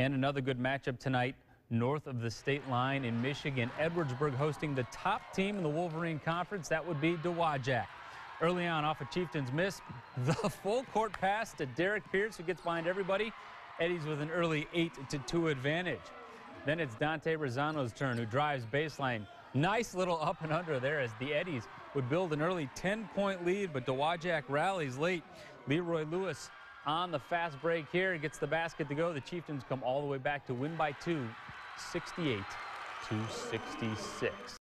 And another good matchup tonight north of the state line in Michigan. Edwardsburg hosting the top team in the Wolverine Conference. That would be Dowagiac. Early on, off a of Chieftain's miss, the full court pass to Derek Pierce, who gets behind everybody. Eddies with an early 8 to 2 advantage. Then it's Dante Rosano's turn, who drives baseline. Nice little up and under there as the Eddies would build an early 10-point lead, but Dowagiac rallies late. Leroy Lewis on the fast break here. Gets the basket to go. The Chieftains come all the way back to win by two, 68 to 66.